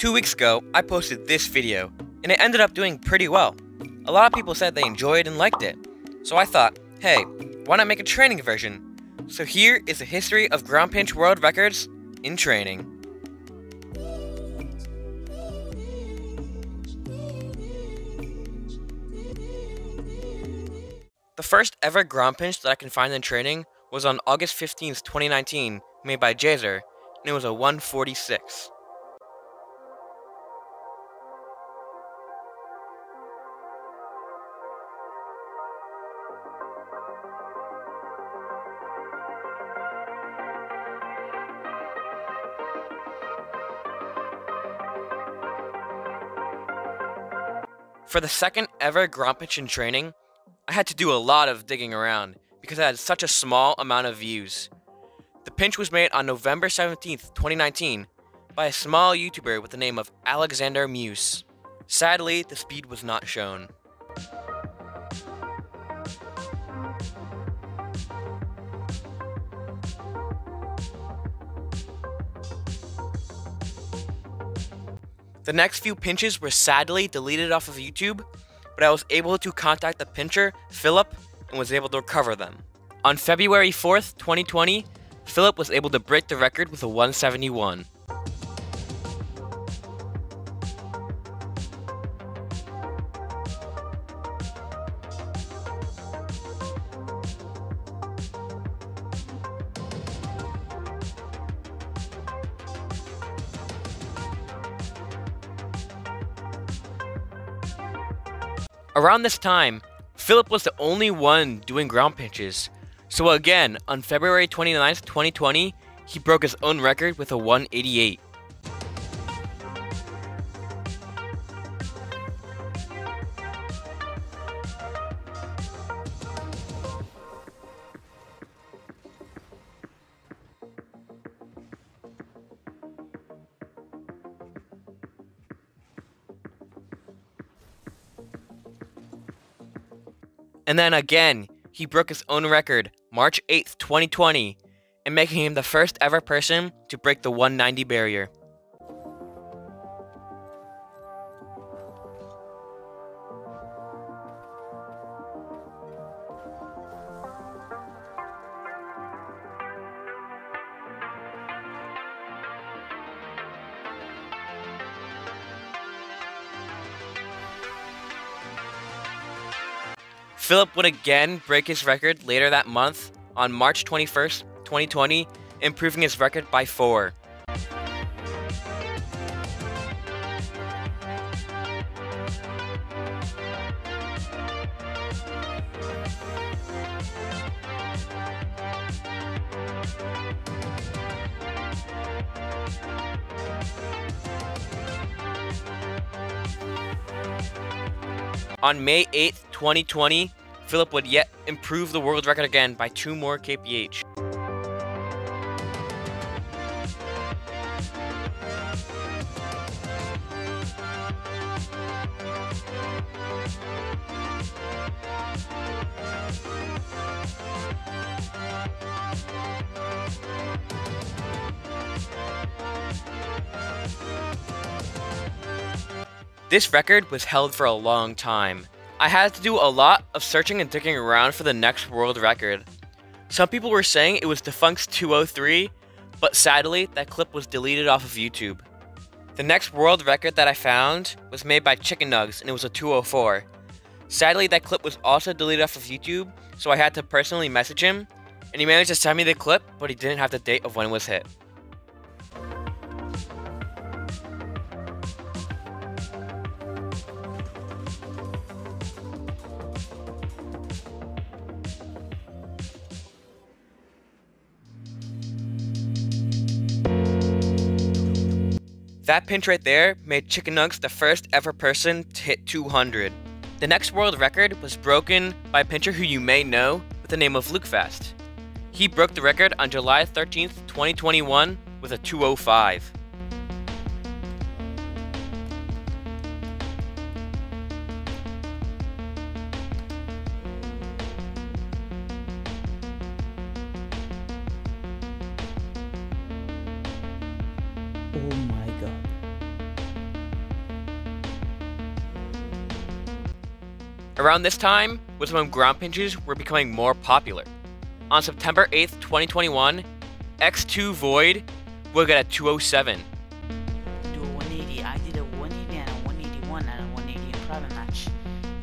Two weeks ago, I posted this video, and it ended up doing pretty well. A lot of people said they enjoyed and liked it. So I thought, hey, why not make a training version? So here is a history of ground pinch world records in training. The first ever ground pinch that I can find in training was on August 15th, 2019, made by JZR, and it was a 146. For the second ever ground pinch in training, I had to do a lot of digging around because I had such a small amount of views. The pinch was made on November 17th, 2019 by a small YouTuber with the name of Alexander Meeus. Sadly, the speed was not shown. The next few pinches were sadly deleted off of YouTube, but I was able to contact the pincher, Philip, and was able to recover them. On February 4th, 2020, Philip was able to break the record with a 171. Around this time, Philip was the only one doing ground pinches. So again, on February 29th, 2020, he broke his own record with a 188. And then again, he broke his own record March 8th, 2020, and making him the first ever person to break the 190 barrier. Philip would again break his record later that month on March 21st, 2020, improving his record by four. On May 8th, 2020, Philip would yet improve the world record again by two more kph. This record was held for a long time, I had to do a lot of searching and digging around for the next world record. Some people were saying it was Defunct's 203, but sadly, that clip was deleted off of YouTube. The next world record that I found was made by Chicken Nugs, and it was a 204. Sadly, that clip was also deleted off of YouTube, so I had to personally message him, and he managed to send me the clip, but he didn't have the date of when it was hit. That pinch right there made Chicken Nugs the first ever person to hit 200. The next world record was broken by a pincher who you may know with the name of Lukefast. He broke the record on July 13th, 2021 with a 205. Around this time was when ground pinches were becoming more popular. On September 8th, 2021, X2 Void will get a 207. Do a 180. I did a 180 and a 181 and a 180 in private match.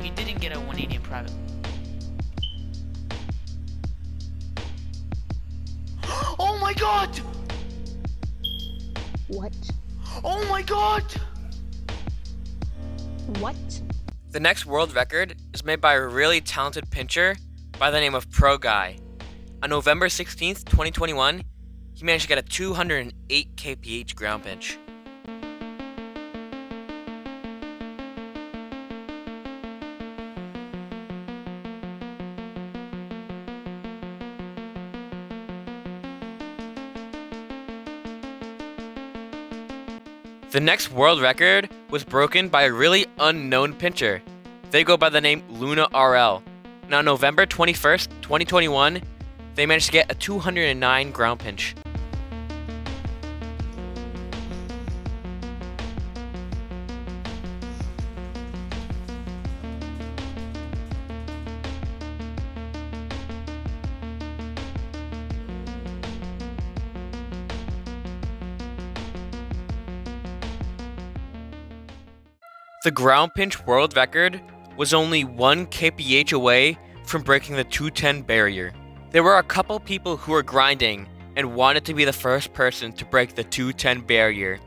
You didn't get a 180 in private. oh my god! What? Oh my god! What? The next world record is made by a really talented pincher by the name of Proguy. On November 16th, 2021, he managed to get a 208 kph ground pinch. The next world record was broken by a really unknown pincher. They go by the name Luna RL. Now, November 21st, 2021, they managed to get a 209 ground pinch. The ground pinch world record was only 1 kph away from breaking the 210 barrier. There were a couple people who were grinding and wanted to be the first person to break the 210 barrier.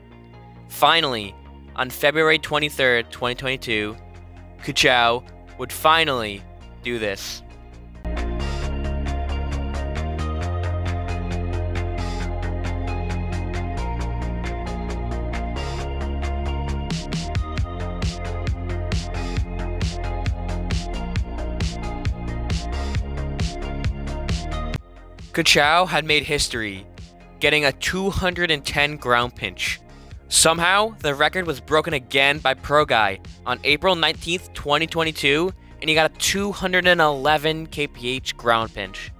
Finally, on February 23rd, 2022, Kachow would finally do this. Kachow had made history, getting a 210 ground pinch. Somehow, the record was broken again by Proguy on April 19th, 2022, and he got a 211 kph ground pinch.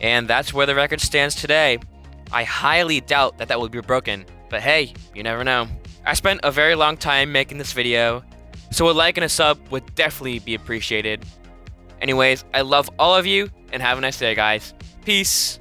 And that's where the record stands today. I highly doubt that that will be broken, but hey, you never know. I spent a very long time making this video, so a like and a sub would definitely be appreciated. Anyways, I love all of you, and have a nice day, guys. Peace.